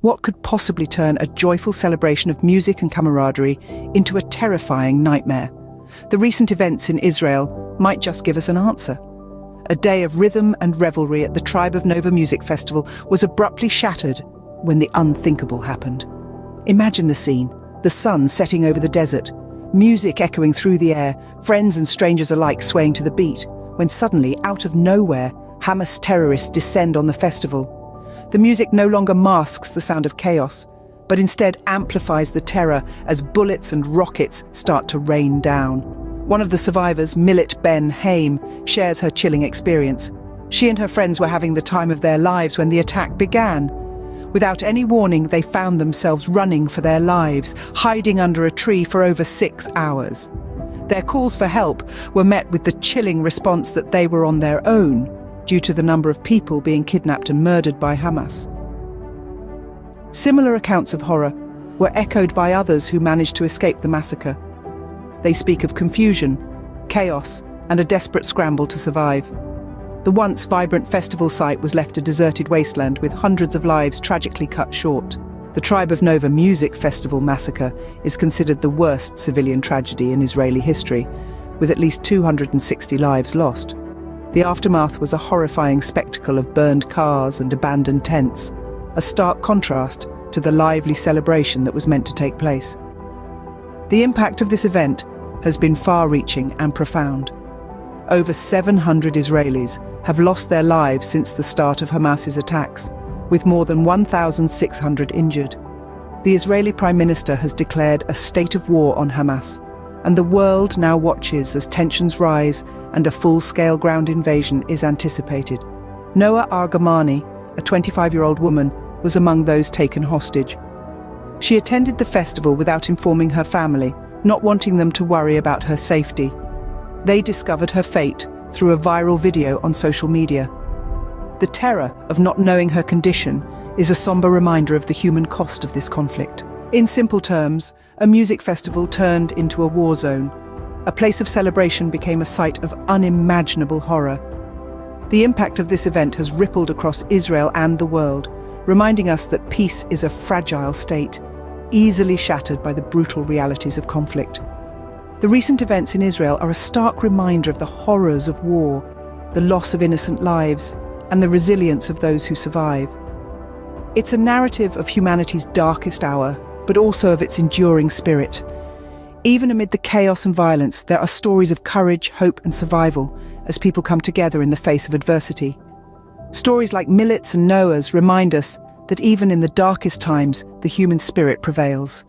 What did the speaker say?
What could possibly turn a joyful celebration of music and camaraderie into a terrifying nightmare? The recent events in Israel might just give us an answer. A day of rhythm and revelry at the Tribe of Nova Music Festival was abruptly shattered when the unthinkable happened. Imagine the scene, the sun setting over the desert, music echoing through the air, friends and strangers alike swaying to the beat, when suddenly, out of nowhere, Hamas terrorists descend on the festival. The music no longer masks the sound of chaos, but instead amplifies the terror as bullets and rockets start to rain down. One of the survivors, Millet Ben Haim, shares her chilling experience. She and her friends were having the time of their lives when the attack began. Without any warning, they found themselves running for their lives, hiding under a tree for over six hours. Their calls for help were met with the chilling response that they were on their own, due to the number of people being kidnapped and murdered by Hamas. Similar accounts of horror were echoed by others who managed to escape the massacre. They speak of confusion, chaos, and a desperate scramble to survive. The once vibrant festival site was left a deserted wasteland with hundreds of lives tragically cut short. The Tribe of Nova Music Festival massacre is considered the worst civilian tragedy in Israeli history, with at least 260 lives lost. The aftermath was a horrifying spectacle of burned cars and abandoned tents, a stark contrast to the lively celebration that was meant to take place. The impact of this event has been far-reaching and profound. Over 700 Israelis have lost their lives since the start of Hamas's attacks, with more than 1,600 injured. The Israeli Prime Minister has declared a state of war on Hamas, and the world now watches as tensions rise and a full-scale ground invasion is anticipated. Noa Argamani, a 25-year-old woman, was among those taken hostage. She attended the festival without informing her family, not wanting them to worry about her safety. They discovered her fate through a viral video on social media. The terror of not knowing her condition is a somber reminder of the human cost of this conflict. In simple terms, a music festival turned into a war zone. A place of celebration became a site of unimaginable horror. The impact of this event has rippled across Israel and the world, reminding us that peace is a fragile state, easily shattered by the brutal realities of conflict. The recent events in Israel are a stark reminder of the horrors of war, the loss of innocent lives, and the resilience of those who survive. It's a narrative of humanity's darkest hour, but also of its enduring spirit. Even amid the chaos and violence, there are stories of courage, hope and survival as people come together in the face of adversity. Stories like Millet's and Noa's remind us that even in the darkest times, the human spirit prevails.